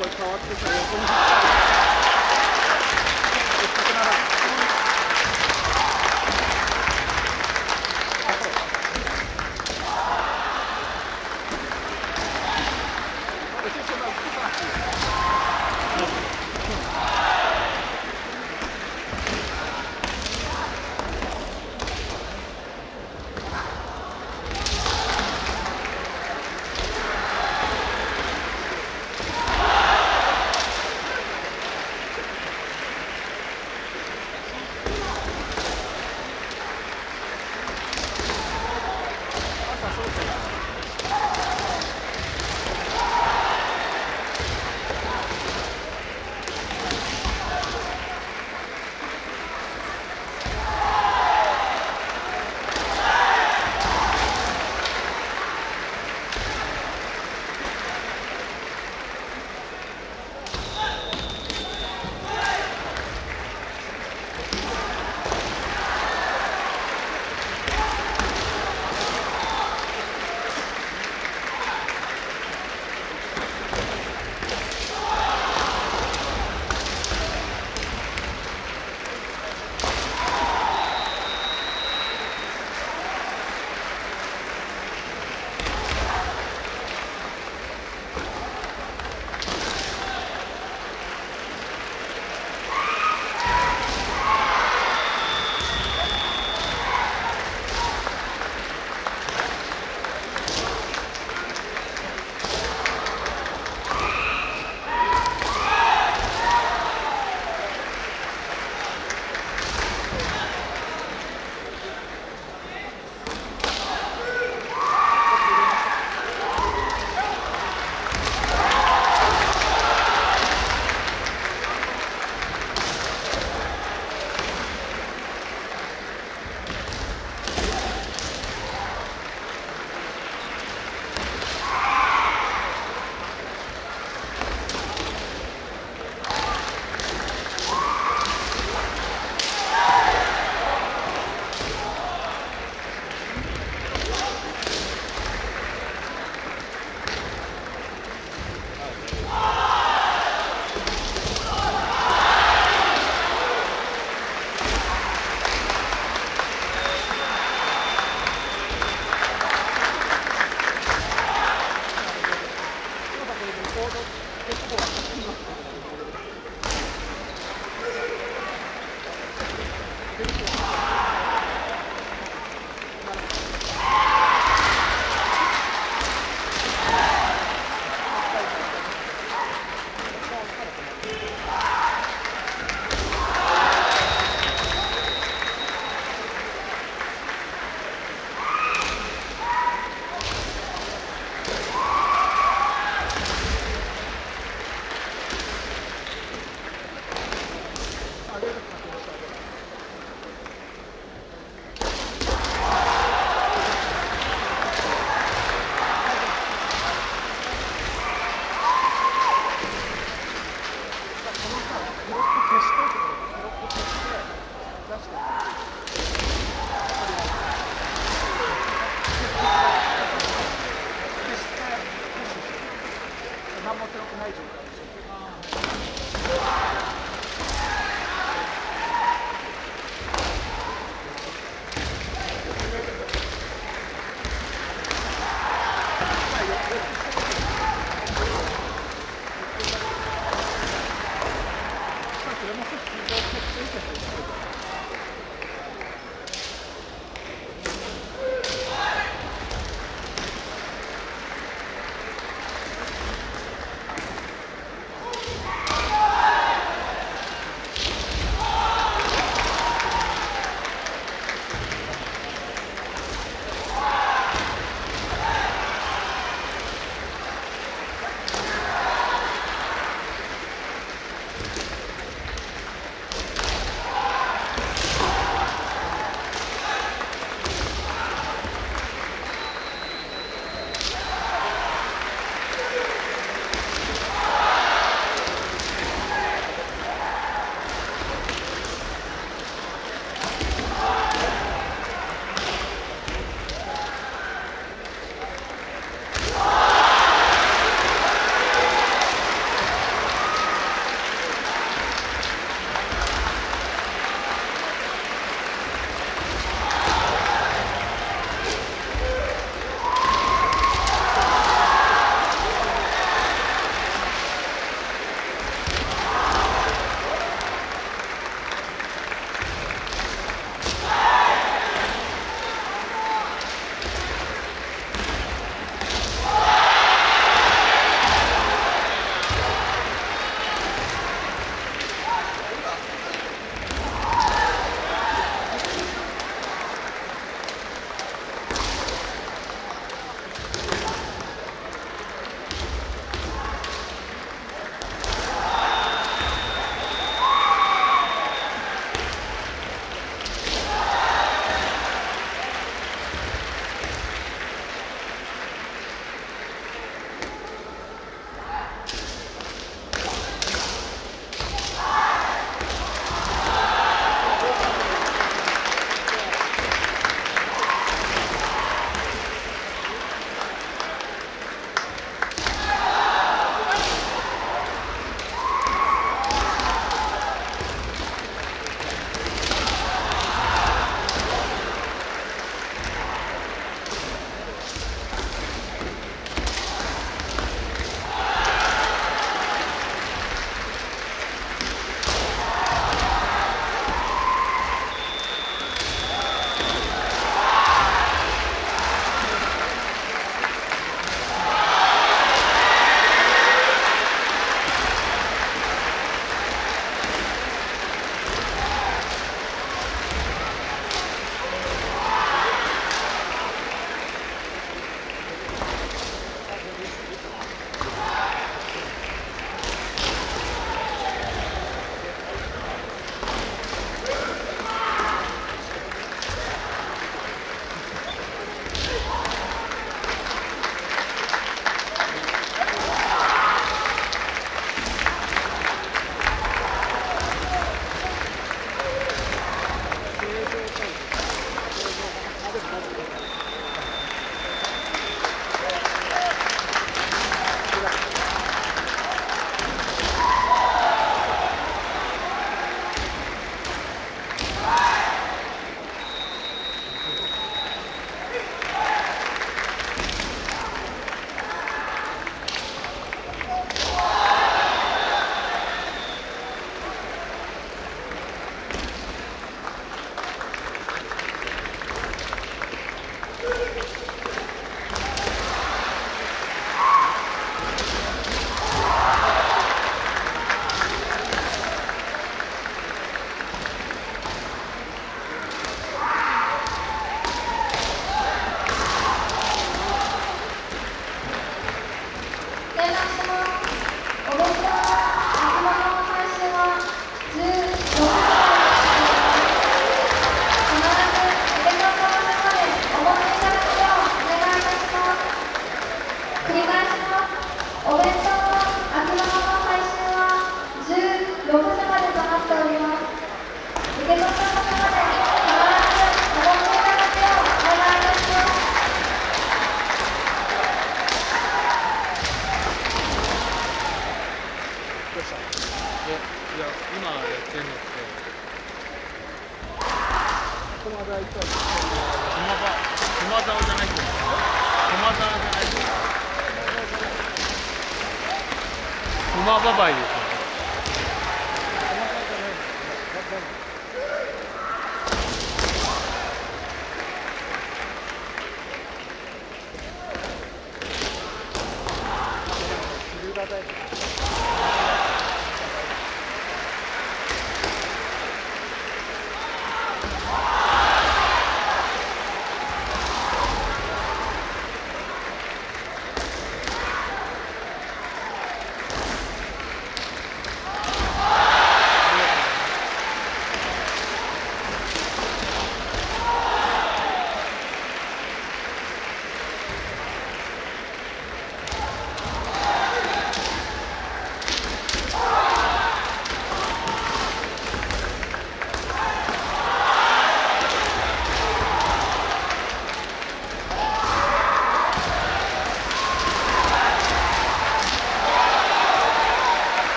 我操这小子真